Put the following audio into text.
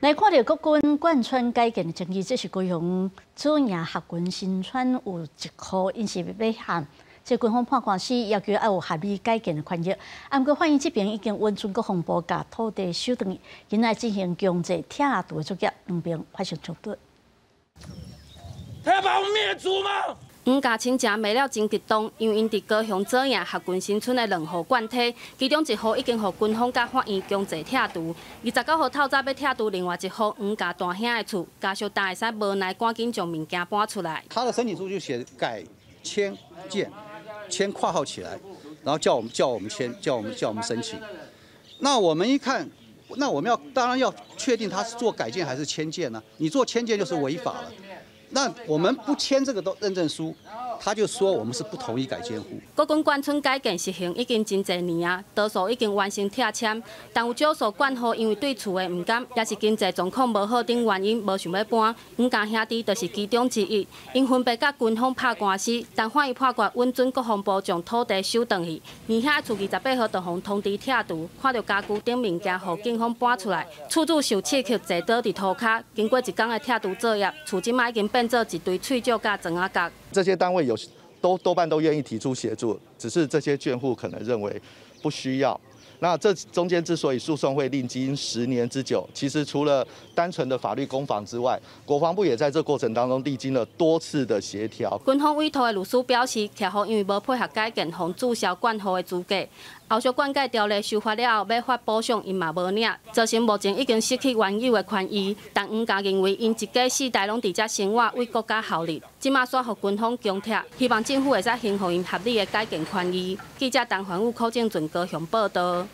来看到国军贯穿改建的争议，这是高雄左营学军新村有一户因是被喊，这军方判官司要求要有合理改建的权益。啊，不过反映这边已经完全国防部甲土地收等，现在进行强制拆除的作业，两边发生冲突。他要把我们灭族吗？五家亲戚买了真激动，因为因伫高雄左营合军新村的两户罐体，其中一户已经互军方甲法院强制拆除。二十九号透早要拆除另外一户五家大兄的厝，家属但会使无奈赶紧将物件搬出来。他的申请书就写改签建，签括号起来，然后叫我们叫我们签，叫我们叫我们申请。那我们一看，那我们要当然要确定他是做改建还是迁建呢？你做迁建就是违法了。那我们不签这个都认证书，他就说我们是不同意改建户。国光关村改建实行已经真侪年啊，多数已经完成拆迁，但有少数管户因为对厝的唔甘，也是经济状况无好等原因，无想要搬。五家兄弟就是其中之一，因分。别甲军方拍官司，但法院判决稳准国防部将土地收回去。二兄厝二十八号就互通知拆除，看到家具顶物件互警方搬出来，厝主受刺激坐倒伫涂骹，经过一工的拆除作业，厝即卖已经变。做一堆脆角甲砖啊角。这些单位有都多半都愿意提出协助，只是这些眷户可能认为不需要。那这中间之所以诉讼会历经十年之久，其实除了单纯的法律攻防之外，国防部也在这过程当中历经了多次的协调。军方委托的律师表示，客户因为无配合改建，红注销灌户的资格。后续灌溉条例修法了后，要发补偿，因嘛无领，造成目前已经失去原有的权益。但黄家认为，因一家世代拢伫遮生活，为国家效力，即马煞互军方强拆，希望政府会使行予因合理的改建权益。记者陈环武、柯正准高雄报道。